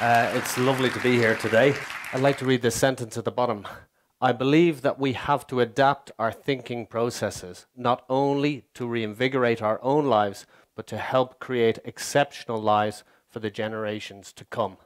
Uh, it's lovely to be here today. I'd like to read this sentence at the bottom. I believe that we have to adapt our thinking processes, not only to reinvigorate our own lives, but to help create exceptional lives for the generations to come.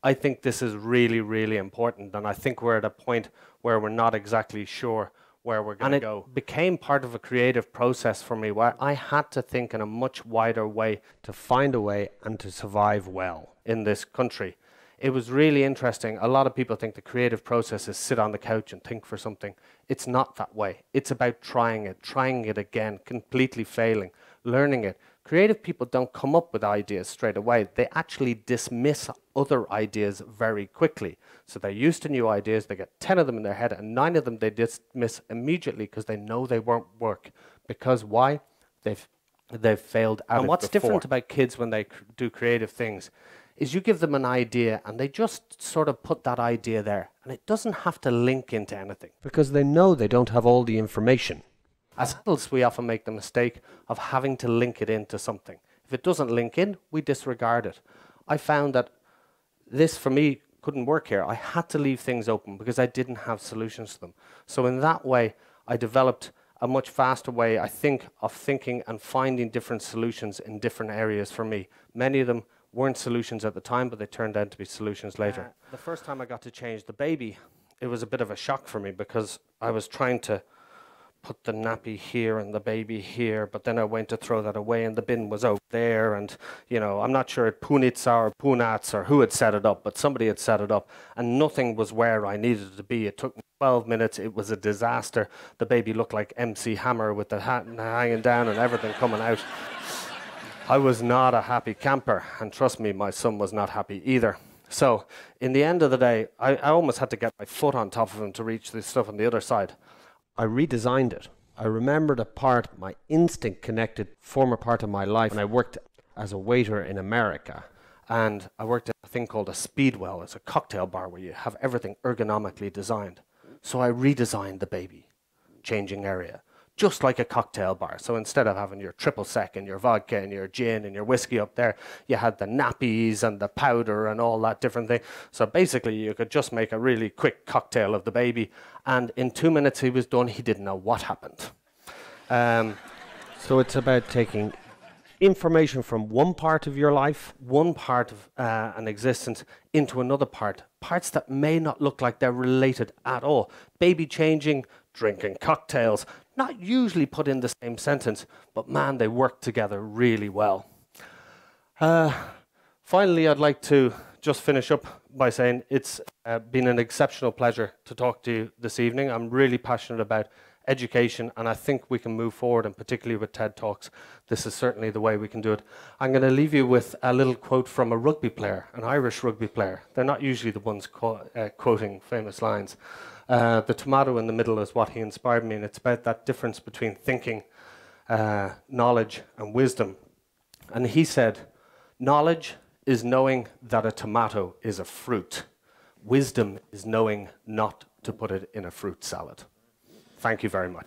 I think this is really, really important, and I think we're at a point where we're not exactly sure where we're going to go. It became part of a creative process for me where I had to think in a much wider way to find a way and to survive well in this country. It was really interesting. A lot of people think the creative process is sit on the couch and think for something. It's not that way. It's about trying it, trying it again, completely failing, learning it. Creative people don't come up with ideas straight away. They actually dismiss other ideas very quickly. So they're used to new ideas, they get 10 of them in their head, and nine of them they dismiss immediately because they know they won't work. Because why? They've, they've failed at and what's before. different about kids when they cr do creative things is you give them an idea and they just sort of put that idea there and it doesn't have to link into anything because they know they don't have all the information. As adults, we often make the mistake of having to link it into something. If it doesn't link in, we disregard it. I found that this, for me, couldn't work here. I had to leave things open because I didn't have solutions to them. So in that way, I developed a much faster way, I think, of thinking and finding different solutions in different areas for me. Many of them weren't solutions at the time, but they turned out to be solutions later. Uh, the first time I got to change the baby, it was a bit of a shock for me because I was trying to put the nappy here and the baby here, but then I went to throw that away and the bin was out there. And, you know, I'm not sure Punitza or Punats or who had set it up, but somebody had set it up and nothing was where I needed to be. It took 12 minutes. It was a disaster. The baby looked like MC Hammer with the hat hanging down and everything coming out. I was not a happy camper, and trust me, my son was not happy either. So, in the end of the day, I, I almost had to get my foot on top of him to reach the stuff on the other side. I redesigned it. I remembered a part, my instinct connected former part of my life when I worked as a waiter in America. And I worked at a thing called a speedwell. It's a cocktail bar where you have everything ergonomically designed. So I redesigned the baby, changing area just like a cocktail bar. So instead of having your triple sec and your vodka and your gin and your whiskey up there, you had the nappies and the powder and all that different thing. So basically, you could just make a really quick cocktail of the baby. And in two minutes, he was done. He didn't know what happened. Um, so it's about taking information from one part of your life, one part of uh, an existence, into another part. Parts that may not look like they're related at all. Baby changing, drinking cocktails, not usually put in the same sentence, but man, they work together really well. Uh, finally, I'd like to just finish up by saying it's uh, been an exceptional pleasure to talk to you this evening. I'm really passionate about education, and I think we can move forward, and particularly with TED Talks, this is certainly the way we can do it. I'm going to leave you with a little quote from a rugby player, an Irish rugby player. They're not usually the ones uh, quoting famous lines. Uh, the tomato in the middle is what he inspired me, and it's about that difference between thinking, uh, knowledge, and wisdom. And he said, Knowledge is knowing that a tomato is a fruit. Wisdom is knowing not to put it in a fruit salad. Thank you very much.